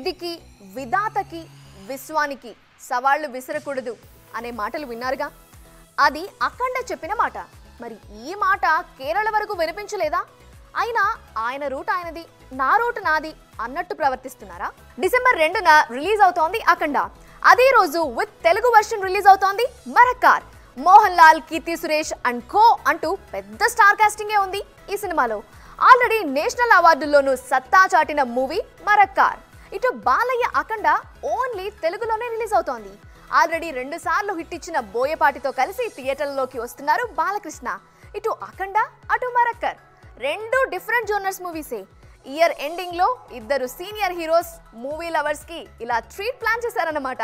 విధికి విధాతకి విశ్వానికి సవాళ్ళు విసరకూడదు అనే మాటలు విన్నారుగా? అది అఖండ చెప్పిన మాట. మరి ఈ మాట కేరళ వరకు వినిపించలేదా? అయినా ఆయన రూట్ ఆయనది నా రూట్ నాది అన్నట్టు ప్రవర్తిస్తున్నారా? డిసెంబర్ రెండున రిలీజ్ అవుతోంది అఖండ. అదే రోజు విత్ తెలుగు వర్షన్ రిలీజ్ అవుతోంది మరక్కార్. మోహన్ లాల్ కీర్తి సురేష్ అండ్ కో అంటూ పెద్ద స్టార్ కాస్టింగే ఉంది ఈ సినిమాలో. ఆల్రెడీ నేషనల్ అవార్డుల్లోనూ సత్తా చాటిన మూవీ మరక్కార్. ఇటు బాలయ్య అఖండ ఓన్లీ తెలుగులోనే రిలీజ్ అవుతోంది. ఆల్రెడీ రెండు సార్లు హిట్ ఇచ్చిన బోయపాటితో కలిసి థియేటర్లలోకి వస్తున్నారు బాలకృష్ణ. ఇటు అఖండ అటు మరక్కర్. రెండు డిఫరెంట్ జోనర్స్ మూవీసే. ఇయర్ ఎండింగ్లో ఇద్దరు సీనియర్ హీరోస్ మూవీ లవర్స్కి ఇలా ట్రీట్ ప్లాన్ చేశారన్నమాట.